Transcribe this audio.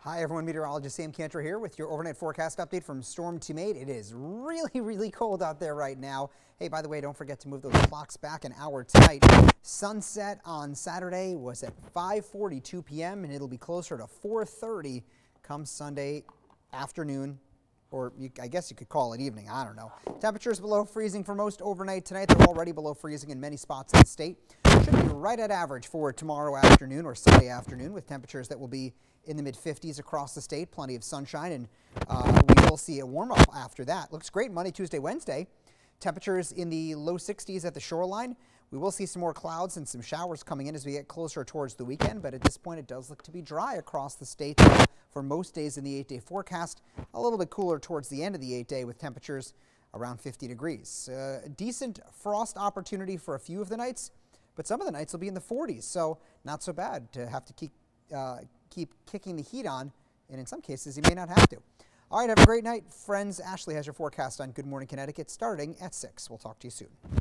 Hi everyone, meteorologist Sam Cantor here with your overnight forecast update from Storm Team 8. It is really, really cold out there right now. Hey, by the way, don't forget to move those clocks back an hour tonight. Sunset on Saturday was at 5.42 p.m. and it'll be closer to 4.30 come Sunday afternoon, or you, I guess you could call it evening, I don't know. Temperatures below freezing for most overnight tonight. They're already below freezing in many spots in the state. Should be right at average for tomorrow afternoon or Sunday afternoon with temperatures that will be in the mid 50s across the state. Plenty of sunshine, and uh, we will see a warm up after that. Looks great Monday, Tuesday, Wednesday. Temperatures in the low 60s at the shoreline. We will see some more clouds and some showers coming in as we get closer towards the weekend, but at this point it does look to be dry across the state for most days in the eight day forecast. A little bit cooler towards the end of the eight day with temperatures around 50 degrees. Uh, decent frost opportunity for a few of the nights, but some of the nights will be in the 40s, so not so bad to have to keep uh, keep kicking the heat on, and in some cases, you may not have to. All right, have a great night, friends. Ashley has your forecast on Good Morning Connecticut starting at 6. We'll talk to you soon.